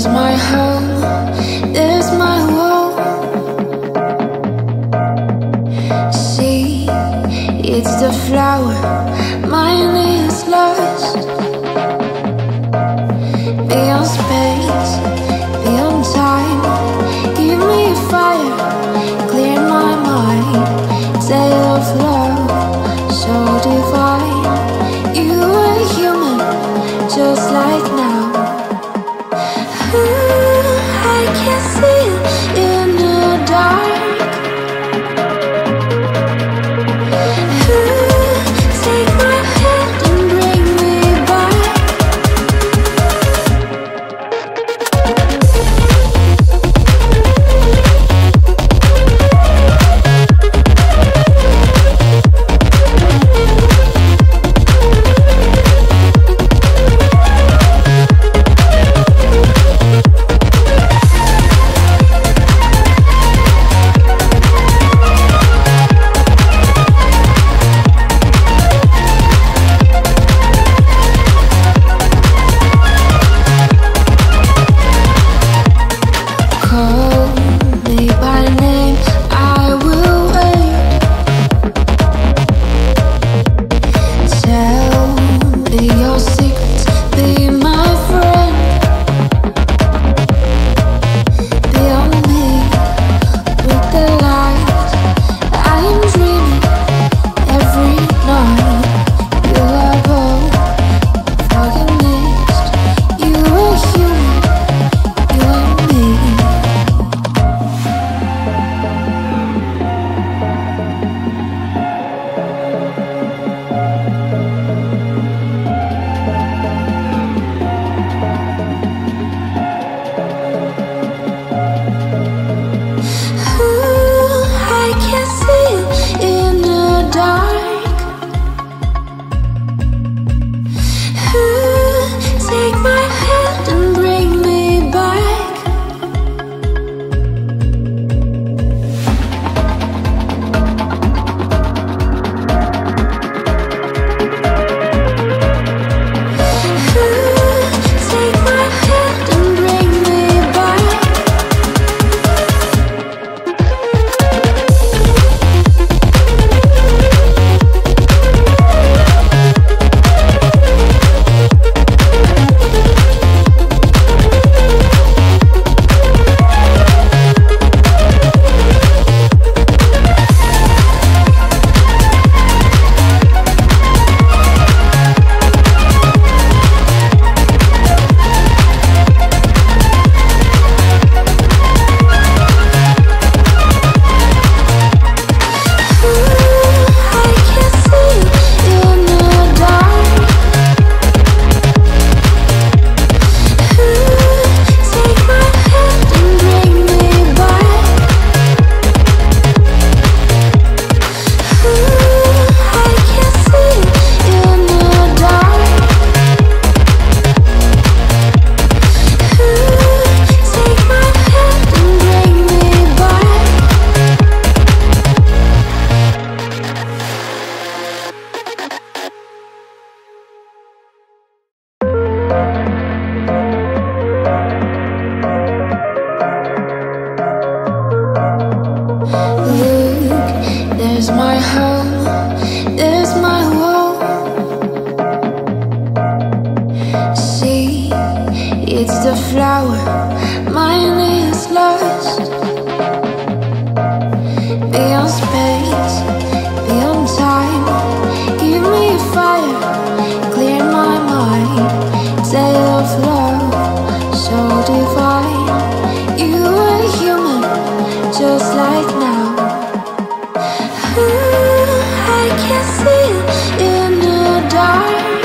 There's my home, there's my home. See, it's the flower, mine is lost. Beyond space, beyond time. Oh. fades a flower, mine is lost. Beyond space, beyond time, give me a fire, clear my mind. Tale of love, so divine. You human, just like now. Ooh, I can see in the dark.